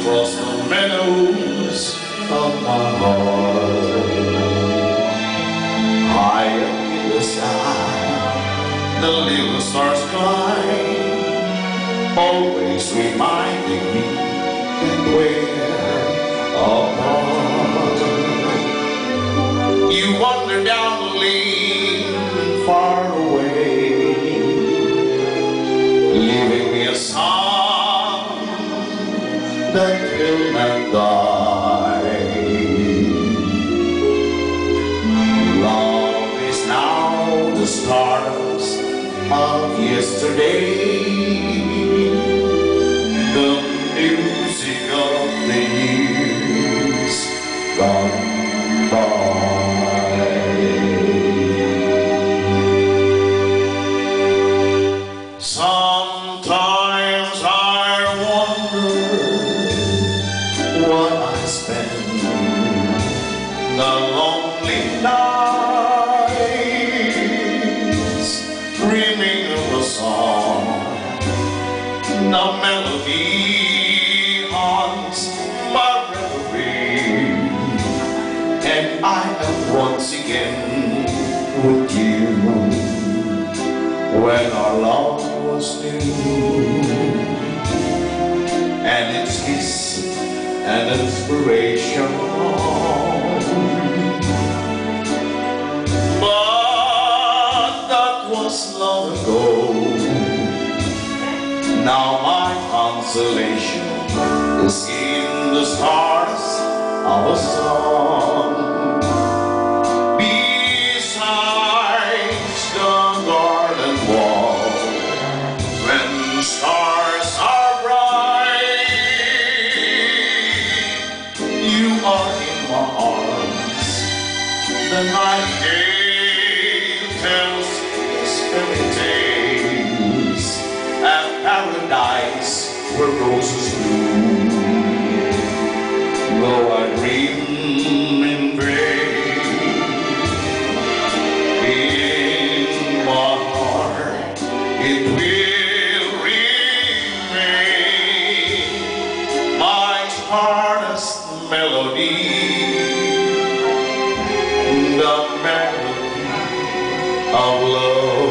across the meadows of my heart. High up in the sky, the little stars climb, always reminding me will not die. Love is now the stardust of yesterday, the lonely nights dreaming of a song. The melody haunts my reverie, and I am once again with you when our love was new and its kiss and inspiration. Was long ago. Now my consolation is in the stardust of a song. Besides the garden wall, when stars are bright, you are in my arms. The nightingale where roses bloom. Though I dream in vain, in my heart it will remain my stardust melody, the melody of real.